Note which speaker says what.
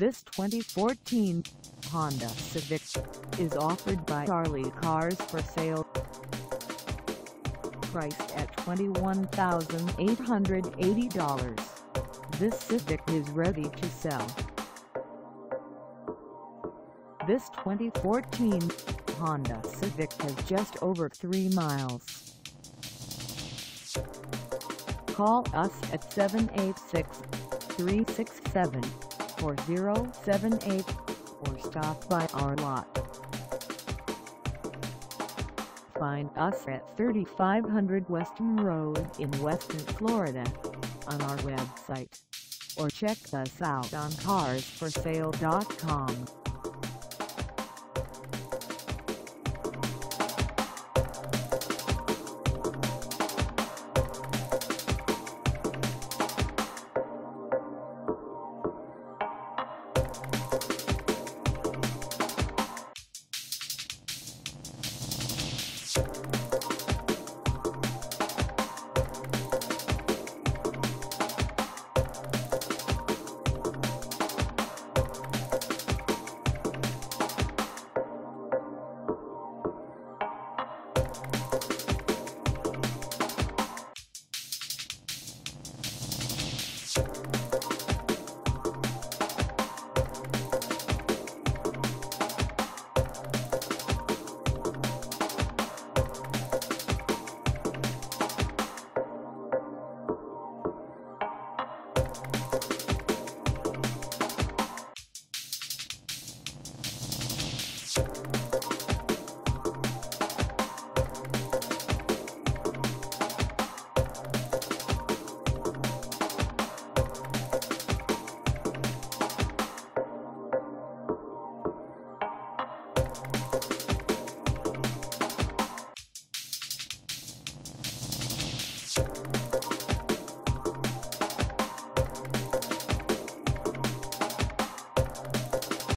Speaker 1: This 2014 Honda Civic is offered by Ali Cars for sale. Priced at $21,880, this Civic is ready to sell. This 2014 Honda Civic has just over 3 miles. Call us at 786-367-4078 or stop by our lot. Find us at 3500 Weston Road in Weston, Florida on our website or check us out on carsforsale.com.
Speaker 2: Thank